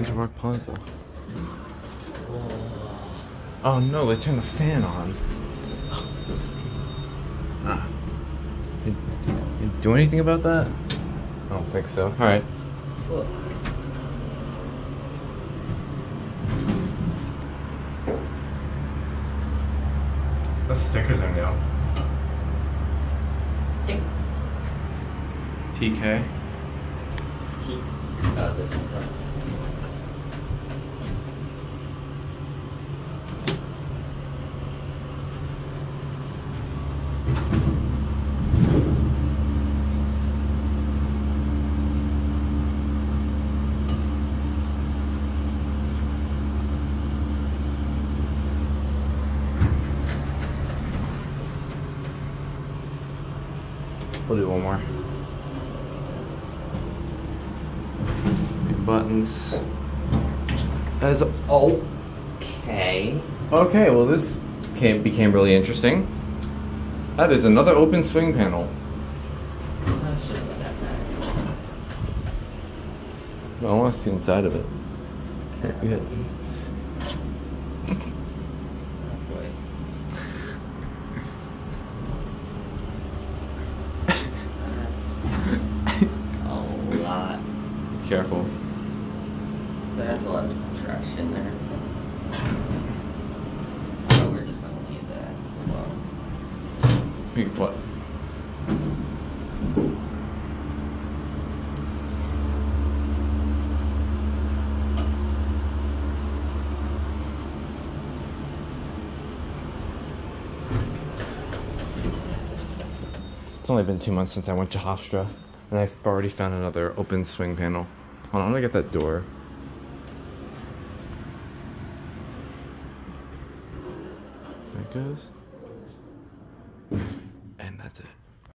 Central Park Plaza. Oh no, they turned the fan on. Ah. You, you do anything about that? I don't think so. Alright. The stickers are new. TK. Uh, this one. We'll do one more. Buttons. As Okay. okay, well this came became really interesting. That is another open swing panel. Let's just let that back. I want to see inside of it. Can't boy. That's a lot. Careful. That's a lot of trash in there. So we're just gonna leave that It's only been two months since I went to Hofstra, and I've already found another open swing panel. Hold on, I'm gonna get that door. There it goes. That's it.